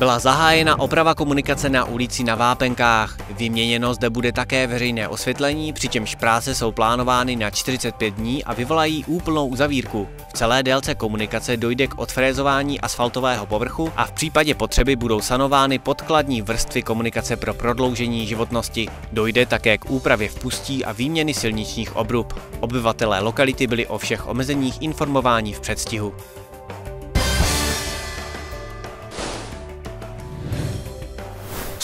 Byla zahájena oprava komunikace na ulici na Vápenkách. Vyměněno zde bude také veřejné osvětlení, přičemž práce jsou plánovány na 45 dní a vyvolají úplnou uzavírku. V celé délce komunikace dojde k odfrézování asfaltového povrchu a v případě potřeby budou sanovány podkladní vrstvy komunikace pro prodloužení životnosti. Dojde také k úpravě vpustí a výměny silničních obrub. Obyvatelé lokality byli o všech omezeních informováni v předstihu.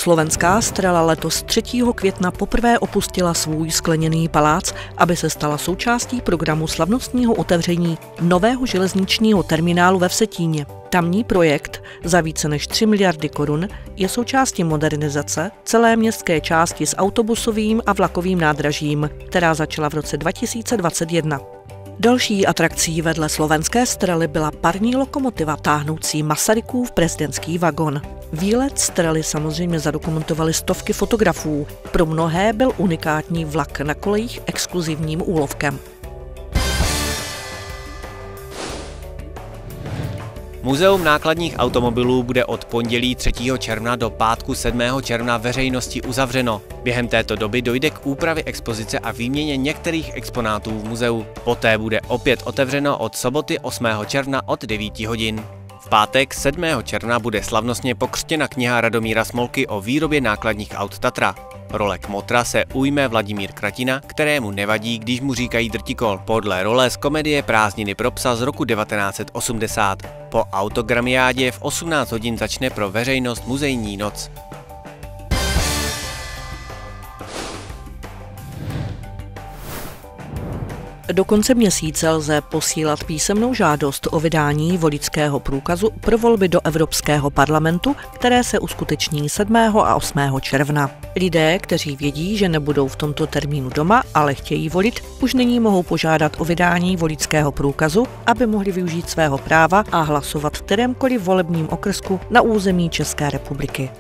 Slovenská strela letos 3. května poprvé opustila svůj skleněný palác, aby se stala součástí programu slavnostního otevření nového železničního terminálu ve Vsetíně. Tamní projekt za více než 3 miliardy korun je součástí modernizace celé městské části s autobusovým a vlakovým nádražím, která začala v roce 2021. Další atrakcí vedle slovenské strely byla parní lokomotiva táhnoucí Masarykův prezidentský vagon. Výlet strely samozřejmě zadokumentovali stovky fotografů. Pro mnohé byl unikátní vlak na kolejích exkluzivním úlovkem. Muzeum nákladních automobilů bude od pondělí 3. června do pátku 7. června veřejnosti uzavřeno. Během této doby dojde k úpravě expozice a výměně některých exponátů v muzeu. Poté bude opět otevřeno od soboty 8. června od 9 hodin. V pátek 7. června bude slavnostně pokřtěna kniha Radomíra Smolky o výrobě nákladních aut Tatra. Role Kmotra se ujme Vladimír Kratina, kterému nevadí, když mu říkají drtikol, podle role z komedie Prázdniny pro psa z roku 1980. Po autogramiádě v 18 hodin začne pro veřejnost muzejní noc. Do konce měsíce lze posílat písemnou žádost o vydání voličského průkazu pro volby do Evropského parlamentu, které se uskuteční 7. a 8. června. Lidé, kteří vědí, že nebudou v tomto termínu doma, ale chtějí volit, už nyní mohou požádat o vydání voličského průkazu, aby mohli využít svého práva a hlasovat v kterémkoliv volebním okrsku na území České republiky.